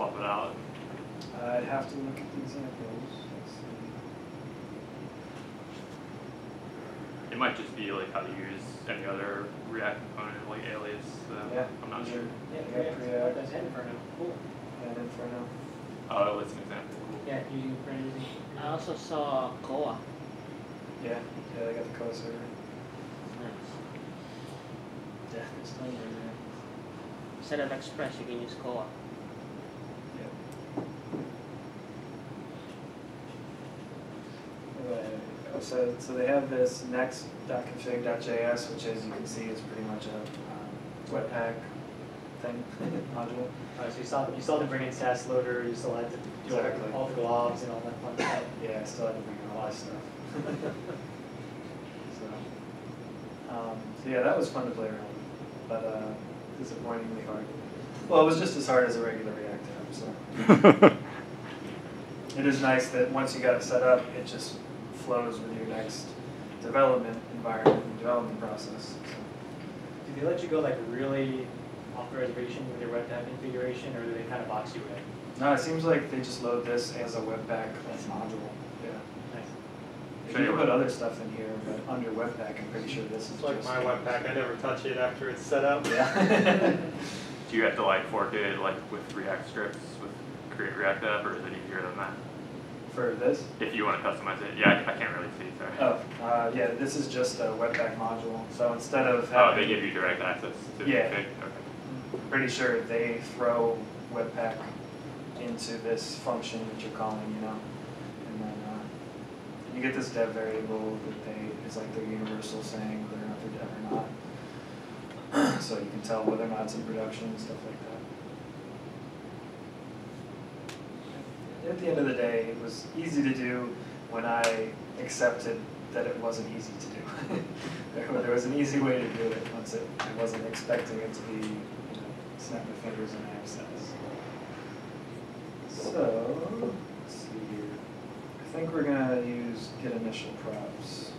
swap it out? I'd have to look at the examples, let's see. It might just be like how to use any other React component, like alias, so Yeah, I'm not sure. are- Yeah, Yeah, React, React. that's Inferno, cool. And Inferno. Oh, it's an example. Yeah, using Inferno, using. I also saw Koa. Yeah, yeah, they got the Koa server. Nice. Yeah, there's tons in there. Instead of Express, you can use Koa. Yeah. Anyway, So, so they have this next.config.js, which as you can see is pretty much a um, Webpack thing, module. Uh, so you saw, you still had to bring in Sass loader, you still had to do all Exactly. the- all the gloves and all that fun stuff. Yeah, I still had to bring in all that stuff. So, um, so yeah, that was fun to play around with, but uh, disappointingly hard. Well, it was just as hard as a regular React app, so. It is nice that once you got it set up, it just flows with your next development environment and development process. So, Do they let you go like really off the reservation with your webpack configuration, or do they kind of box you in? No, it seems like they just load this as a Webpack module. Yeah. Nice. You can put other stuff in here, but under Webpack, I'm pretty sure this is It's like my Webpack, I never touch it after it's set up. Yeah. Do you have to like fork it like with React scripts with create React app, or is it easier than that? For this? If you want to customize it, yeah, I, I can't really see, sorry. Oh, uh, yeah, this is just a Webpack module, so instead of Oh, they give you direct access to the Yeah. config? Okay. Pretty sure they throw Webpack into this function that you're calling, you know? And then, uh, you get this dev variable that they, is like their universal saying whether or not they're dev or not. So you can tell whether or not it's in production and stuff like that. At the end of the day, it was easy to do when I accepted that it wasn't easy to do. There was an easy way to do it once it, I wasn't expecting it to be, you know, snap my fingers and have sense. So, let's see here. I think we're gonna use get initial props.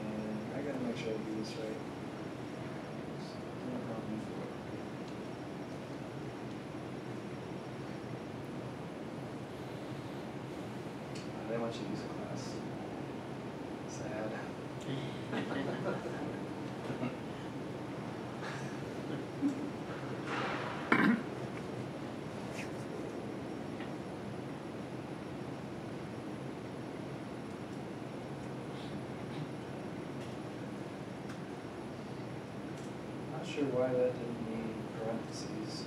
And I gotta make sure I do this right. Done it wrong before. Uh, class. Sad. Not sure why that didn't need parentheses.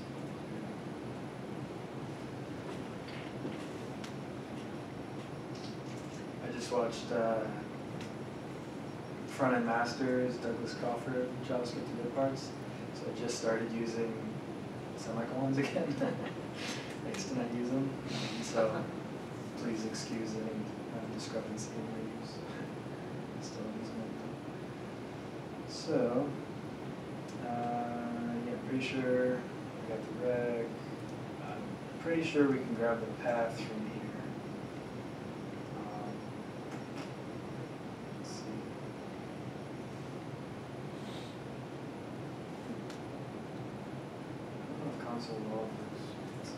I just watched uh, Front End Masters, Douglas Crockford, JavaScript to Good Parts. So I just started using semicolons again. I used to not use them. So please excuse any uh, discrepancy in my use. I Still using it. So, uh, yeah, pretty sure we got the req. I'm pretty sure we can grab the path from here. Um, Let's see. I don't know if console log works. Let's see.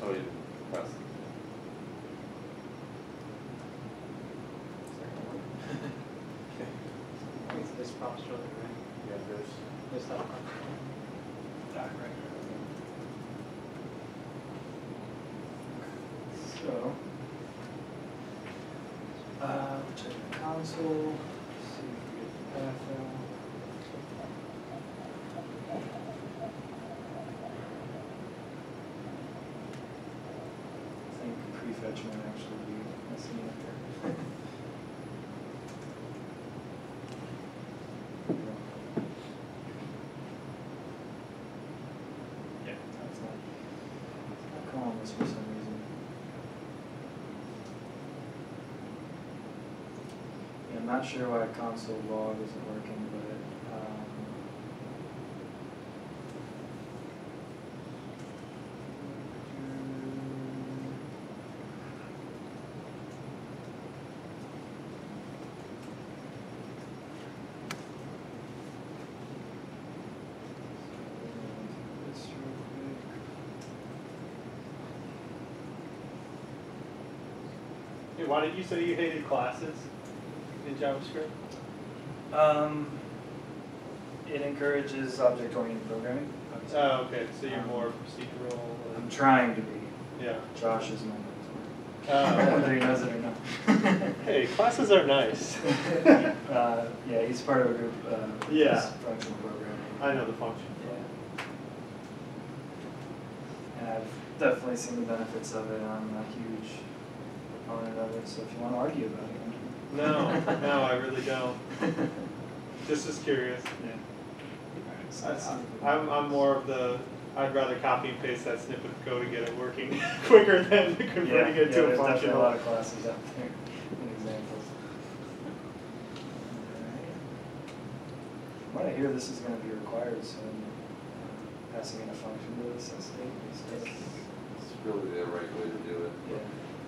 Oh, you press. It's this props really, right? Yeah, there's. This stuff. Doc record. So, uh, check the console, see if we get the path out. Not sure why console log isn't working, but, um. Hey, why did you say you hated classes JavaScript? Um, it encourages object-oriented programming. Oh, okay, so you're Um, more procedural. I'm trying to be. Yeah. Josh is my mentor. Oh. Whether he knows it or not. Hey, classes are nice. Uh, yeah, he's part of a group, uh, Yeah. functional programming. I know the function. Yeah. And I've definitely seen the benefits of it, I'm a huge proponent of it, so if you wanna argue about it. I'm- No, no, I really don't. Just as curious. Yeah. I, Alright, so let's see if we I- can- I'm, I'm more of the, I'd rather copy and paste that snippet of code and get it working quicker than converting Yeah, it yeah, to a there's definitely a lot of classes out there and examples. Alright. What I hear this is gonna be required soon, uh, passing in a function to the state is It's really the right way to do it. Yeah.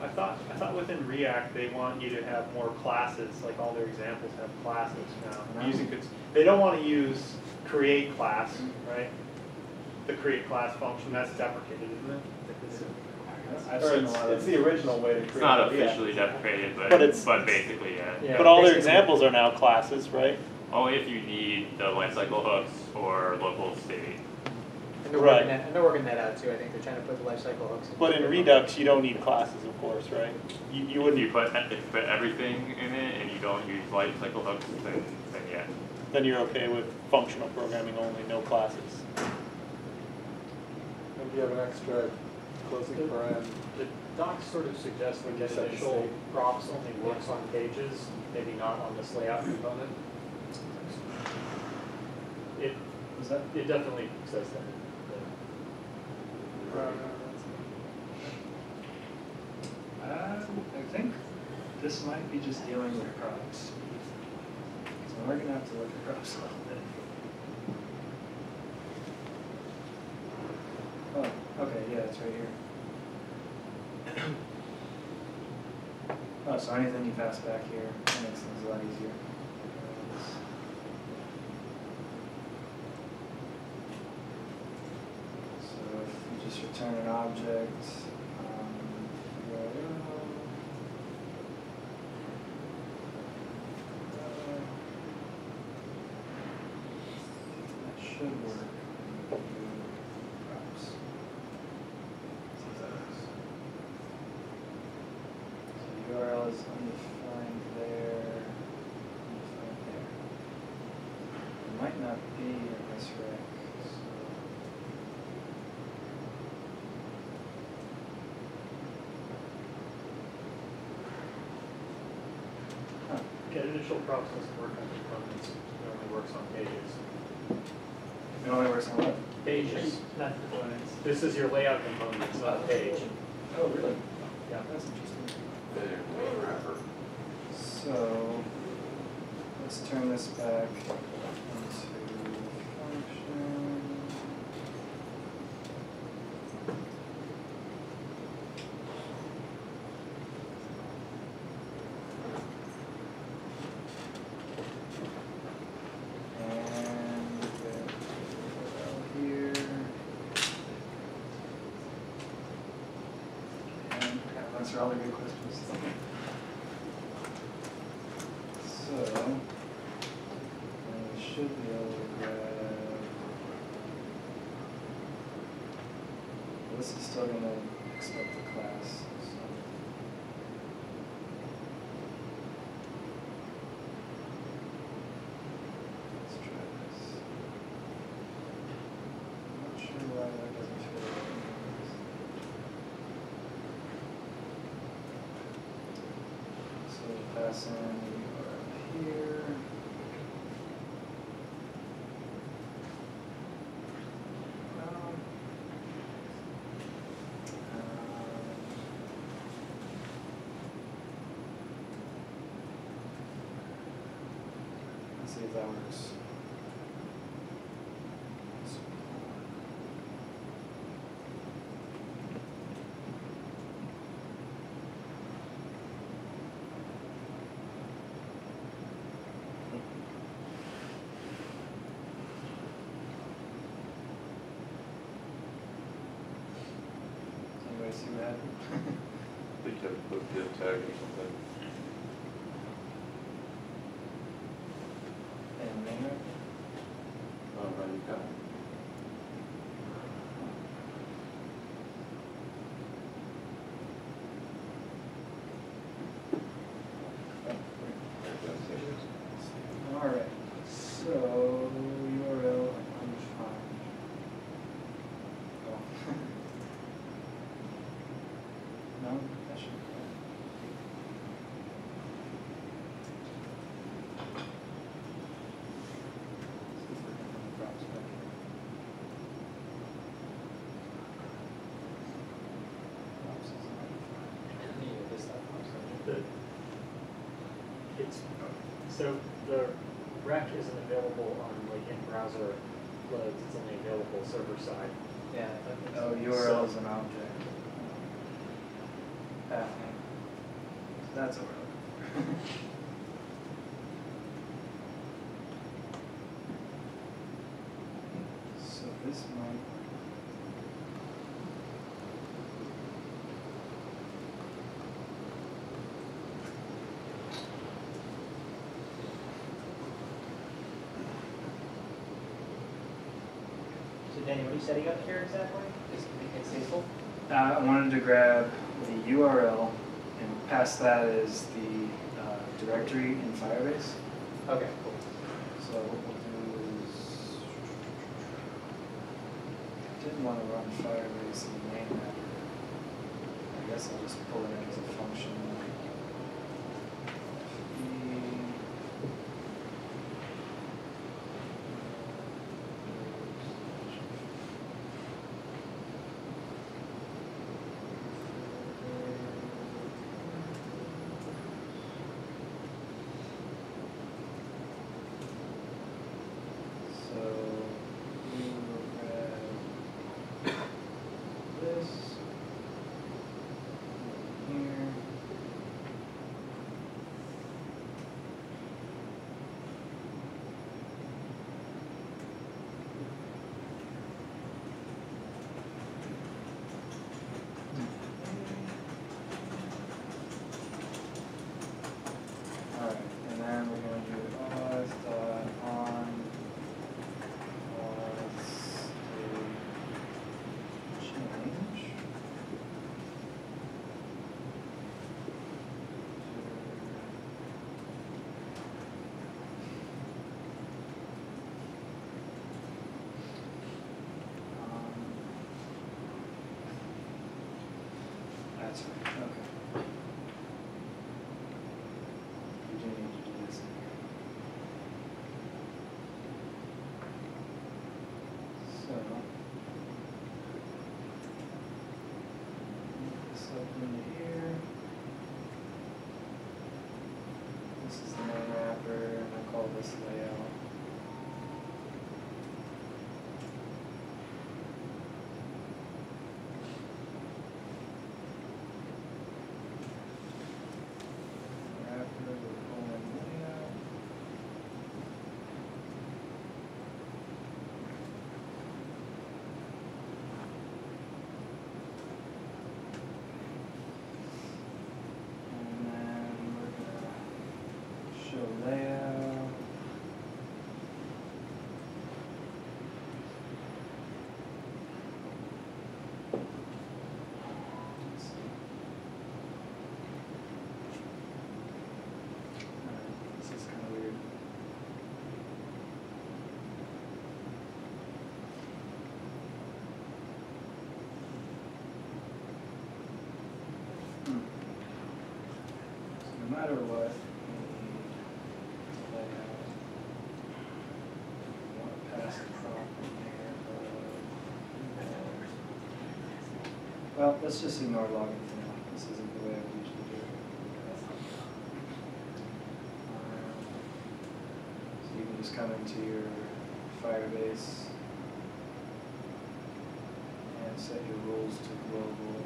I thought, I thought within React, they want you to have more classes, like all their examples have classes now. No. Using, they don't wanna use create class, right? The create class function, that's deprecated, isn't it? I've Or seen a it's, lot of. it's the original way to create. It's not React. officially deprecated, but, But it's- but basically, yeah. Yeah. But all their examples are now classes, right? Only if you need the lifecycle hooks or local state. And they're Right. working that, and they're working that out too, I think they're trying to put the lifecycle hooks. into But in Redux, you don't need classes, of course, right? You, you wouldn't, you put, if you put everything in it and you don't use lifecycle hooks, then, then yeah. then you're okay with functional programming only, no classes. And you have an extra closing paren. The docs sort of suggests that Set the the initial props only works on pages, maybe not on this layout component. It, it definitely says that. Uh, I think this might be just dealing with props. So we're gonna have to look at props a little bit. Oh, okay, yeah, it's right here. Oh, so anything you pass back here, makes things a lot easier. So if you just return an object, um, That should work. Might not be in this req, so. Get initial props doesn't work on components, it only works on pages. It only works on what? Pages, not components. This is your layout component, it's not a page. Oh, really? Yeah. That's interesting. Failure wrapper. So, let's turn this back into function. And get URL here. And answer all the good questions. So, I should be able to grab. This is still gonna expect a class, so. Let's try this. Not sure why that doesn't fit. So pass in the URL here. Um, um, if that works. Anybody see what happened? I think you have to put div tag or something. And Maynard? Oh, right, you got it. Alright, so URL undefined. Oh. No, that should be fine. See if we can find the props back here. Props is undefined. The, it's, so the req isn't available on like in browser loads, it's only available server side. Yeah, So- oh, URL is an object. Pathing. So that's what we're looking for. So this might. So Danny, what are you setting up here exactly? Just to make it simple? Uh, I wanted to grab the URL and past that is the uh, directory in Firebase. Okay, cool. So what we'll do is, I didn't want to run Firebase in the main mapper. I guess I'll just pull it in as a function. Well, let's just ignore logging for now, this isn't the way I would usually do it. Um, So you can just come into your Firebase and set your rules to global.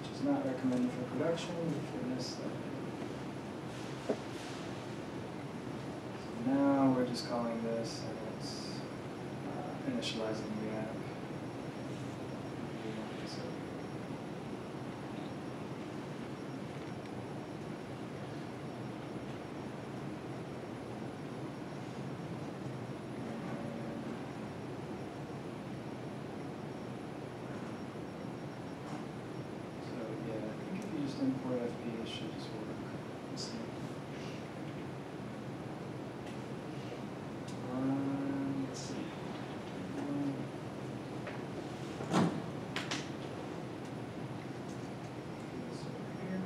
Which is not recommended for production if you missed that. So now we're just calling this and it's uh, initializing the app. So So yeah, I just import FP, it should just work. Let's see. Um, let's see. Um, this over here.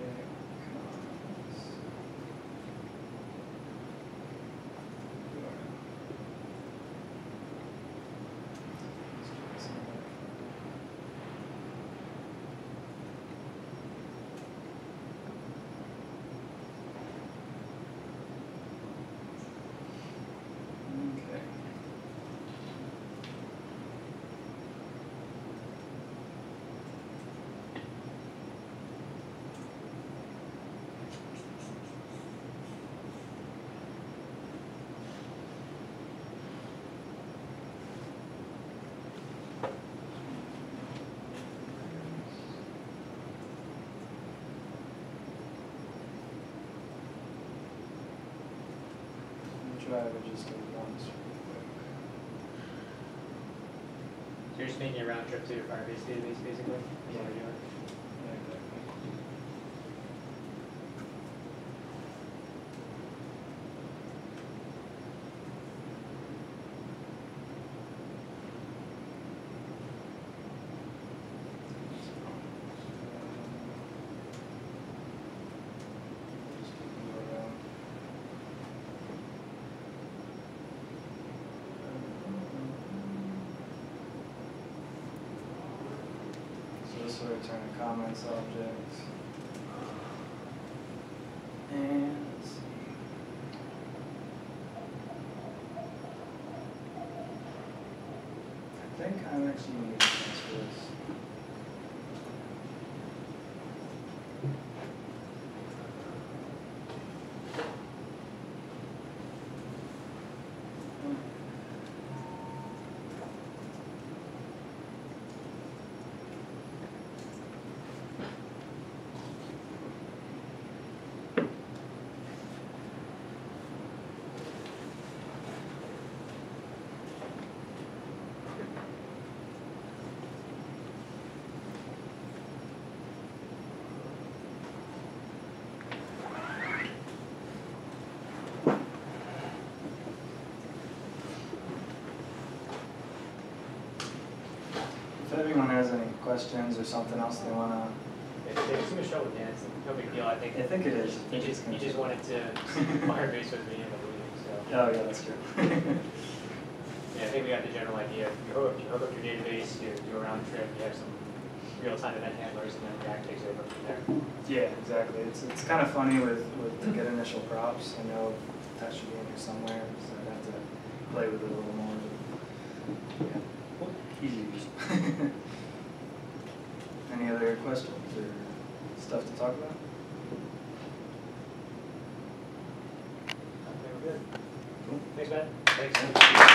Okay, comments. Okay. Just. So you're just making a round trip to your Firebase database, basically? Yeah, exactly. Just go around. So return a comments object. And let's see. I think I'm actually gonna use this for this. If anyone has any questions or something else they wanna, If there's gonna show with Dan, it's no big deal, I think. I think it is. I You think it's just, gonna you just wanted to fire Firebase with me in the meeting, so. oh yeah, that's true. Yeah, I think we got the general idea. You hook, you hook up your database, you do a round trip, you have some real-time event handlers, and then React takes over from there. Yeah, exactly. It's, it's kind of funny with, with to get initial props. I know that should be in here somewhere, so I'd have to play with it a little more. but, Yeah, easy to use. Any other questions or stuff to talk about? Okay, we're good. Cool. Thanks, Ben. Thanks.